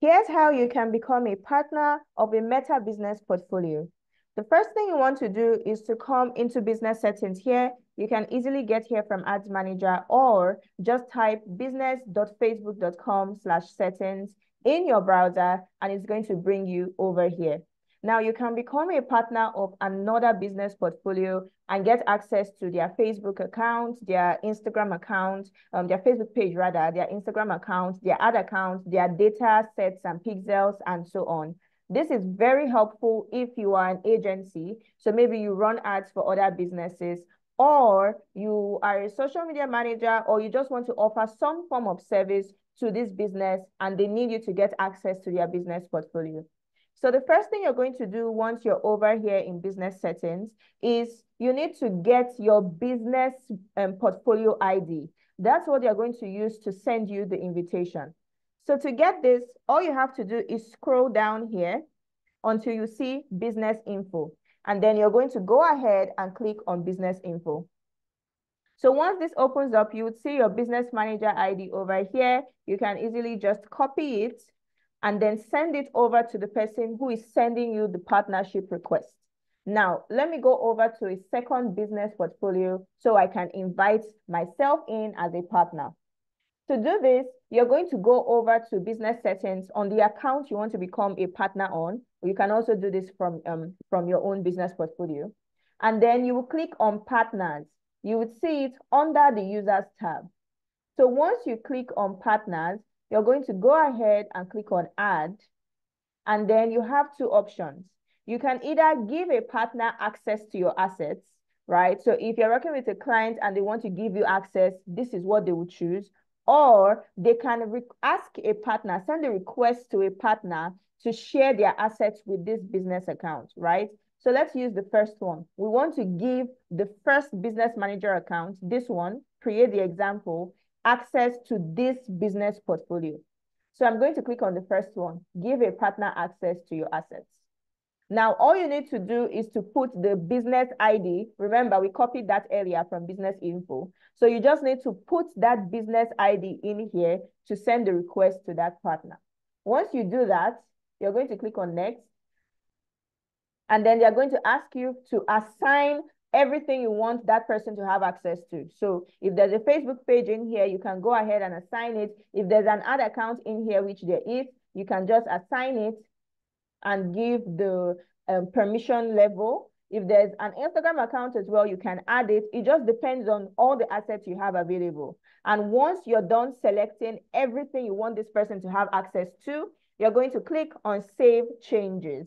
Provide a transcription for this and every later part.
Here's how you can become a partner of a Meta business portfolio. The first thing you want to do is to come into business settings here. You can easily get here from Ads Manager or just type business.facebook.com slash settings in your browser and it's going to bring you over here. Now you can become a partner of another business portfolio and get access to their Facebook account, their Instagram account, um, their Facebook page rather, their Instagram account, their ad account, their data sets and pixels and so on. This is very helpful if you are an agency. So maybe you run ads for other businesses or you are a social media manager or you just want to offer some form of service to this business and they need you to get access to their business portfolio. So the first thing you're going to do once you're over here in business settings is you need to get your business um, portfolio ID. That's what you're going to use to send you the invitation. So to get this, all you have to do is scroll down here until you see business info. And then you're going to go ahead and click on business info. So once this opens up, you would see your business manager ID over here. You can easily just copy it and then send it over to the person who is sending you the partnership request. Now, let me go over to a second business portfolio so I can invite myself in as a partner. To do this, you're going to go over to business settings on the account you want to become a partner on. You can also do this from, um, from your own business portfolio. And then you will click on partners. You would see it under the users tab. So once you click on partners, you're going to go ahead and click on add. And then you have two options. You can either give a partner access to your assets, right? So if you're working with a client and they want to give you access, this is what they would choose or they can ask a partner, send a request to a partner to share their assets with this business account, right? So let's use the first one. We want to give the first business manager account, this one, create the example, access to this business portfolio. So I'm going to click on the first one, give a partner access to your assets. Now, all you need to do is to put the business ID. Remember, we copied that earlier from business info. So you just need to put that business ID in here to send the request to that partner. Once you do that, you're going to click on next. And then they're going to ask you to assign everything you want that person to have access to. So if there's a Facebook page in here, you can go ahead and assign it. If there's an ad account in here, which there is, you can just assign it and give the um, permission level. If there's an Instagram account as well, you can add it. It just depends on all the assets you have available. And once you're done selecting everything you want this person to have access to, you're going to click on Save Changes.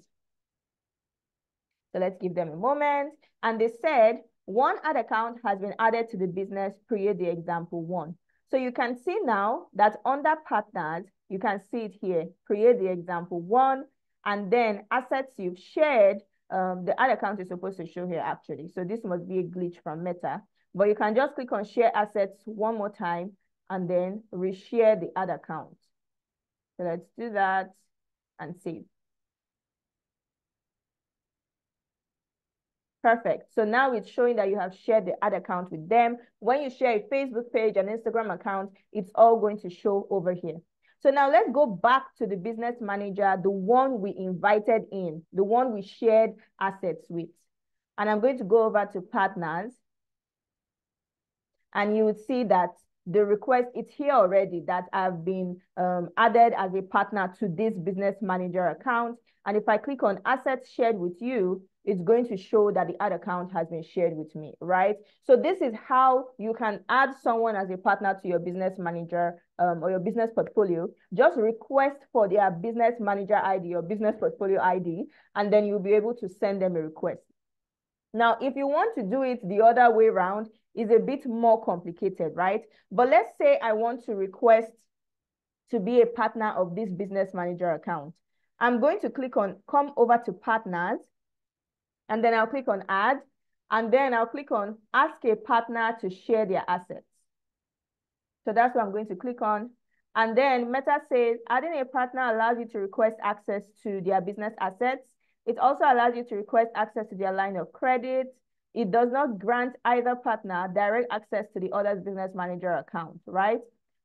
So let's give them a moment. And they said, one ad account has been added to the business, create the example one. So you can see now that under partners, you can see it here, create the example one, and then assets you've shared, um, the ad account is supposed to show here actually. So this must be a glitch from Meta. But you can just click on share assets one more time and then reshare the ad account. So let's do that and save. Perfect. So now it's showing that you have shared the ad account with them. When you share a Facebook page and Instagram account, it's all going to show over here. So now let's go back to the business manager, the one we invited in, the one we shared assets with. And I'm going to go over to partners. And you would see that the request, it's here already that I've been um, added as a partner to this business manager account. And if I click on assets shared with you, it's going to show that the ad account has been shared with me, right? So this is how you can add someone as a partner to your business manager um, or your business portfolio. Just request for their business manager ID or business portfolio ID, and then you'll be able to send them a request. Now, if you want to do it the other way around, it's a bit more complicated, right? But let's say I want to request to be a partner of this business manager account. I'm going to click on come over to partners and then I'll click on add, and then I'll click on ask a partner to share their assets. So that's what I'm going to click on. And then Meta says adding a partner allows you to request access to their business assets. It also allows you to request access to their line of credit. It does not grant either partner direct access to the other's business manager account, right?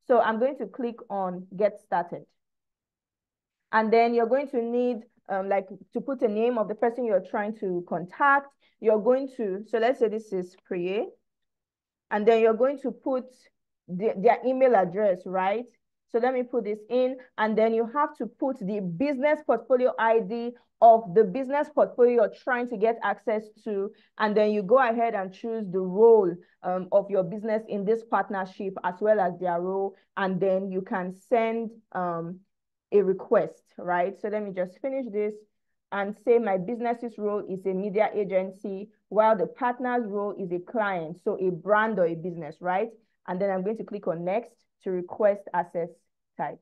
So I'm going to click on get started. And then you're going to need um, like to put a name of the person you're trying to contact. You're going to, so let's say this is Piriye. And then you're going to put the, their email address, right? So let me put this in, and then you have to put the business portfolio ID of the business portfolio you're trying to get access to, and then you go ahead and choose the role um, of your business in this partnership as well as their role, and then you can send um, a request, right? So let me just finish this and say my business's role is a media agency, while the partner's role is a client, so a brand or a business, right? And then I'm going to click on next to request access type.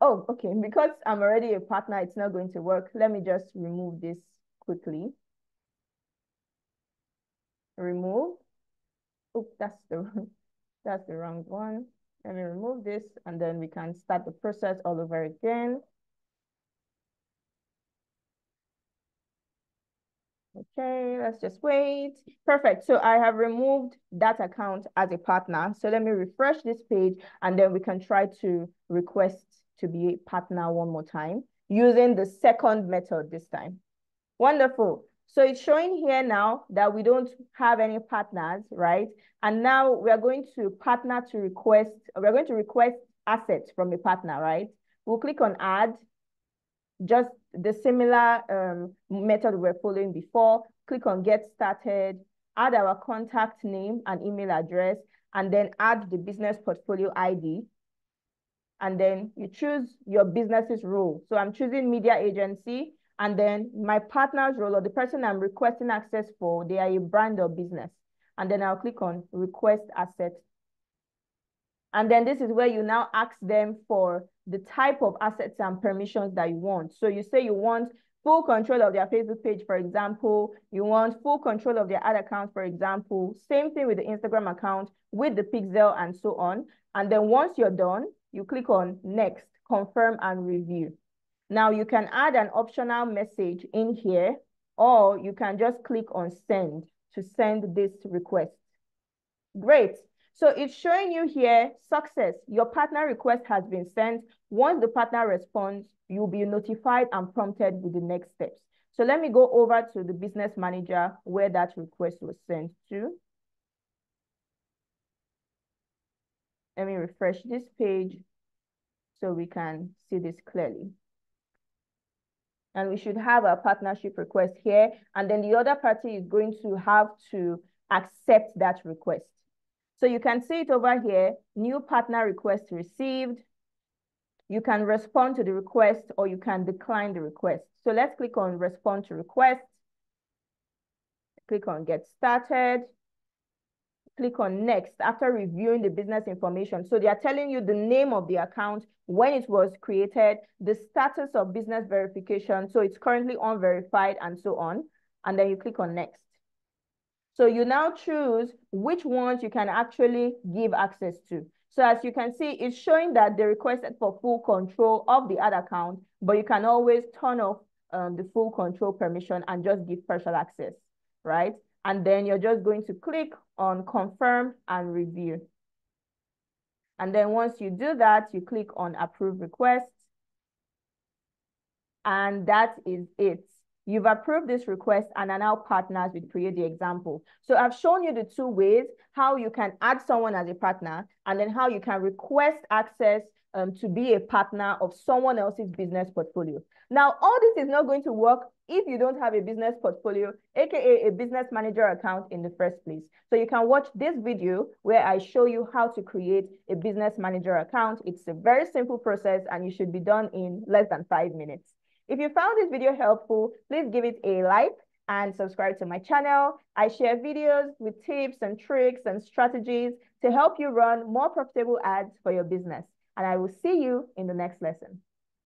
Oh, okay, because I'm already a partner, it's not going to work. Let me just remove this quickly. Remove. Oh, that's the, that's the wrong one. Let me remove this and then we can start the process all over again. Okay, let's just wait. Perfect. So I have removed that account as a partner. So let me refresh this page and then we can try to request to be a partner one more time using the second method this time. Wonderful. So it's showing here now that we don't have any partners, right? And now we are going to partner to request, we're going to request assets from a partner, right? We'll click on add, just the similar um, method we are following before, click on get started, add our contact name and email address, and then add the business portfolio ID. And then you choose your business's role. So I'm choosing media agency, and then my partner's role or the person I'm requesting access for, they are a brand or business. And then I'll click on request asset. And then this is where you now ask them for the type of assets and permissions that you want. So you say you want full control of their Facebook page, for example, you want full control of their ad account, for example, same thing with the Instagram account, with the pixel and so on. And then once you're done, you click on next, confirm and review. Now you can add an optional message in here, or you can just click on send to send this request. Great. So it's showing you here, success, your partner request has been sent. Once the partner responds, you'll be notified and prompted with the next steps. So let me go over to the business manager where that request was sent to. Let me refresh this page so we can see this clearly. And we should have a partnership request here. And then the other party is going to have to accept that request. So you can see it over here, new partner request received. You can respond to the request or you can decline the request. So let's click on respond to request. Click on get started. Click on next after reviewing the business information. So they are telling you the name of the account, when it was created, the status of business verification. So it's currently unverified and so on. And then you click on next. So you now choose which ones you can actually give access to. So as you can see, it's showing that they requested for full control of the ad account, but you can always turn off um, the full control permission and just give partial access, right? And then you're just going to click on confirm and review. And then once you do that, you click on approve request. And that is it. You've approved this request and are now partners with Create the Example. So I've shown you the two ways how you can add someone as a partner and then how you can request access um, to be a partner of someone else's business portfolio. Now, all this is not going to work if you don't have a business portfolio, aka a business manager account in the first place. So you can watch this video where I show you how to create a business manager account. It's a very simple process and you should be done in less than five minutes. If you found this video helpful, please give it a like and subscribe to my channel. I share videos with tips and tricks and strategies to help you run more profitable ads for your business. And I will see you in the next lesson.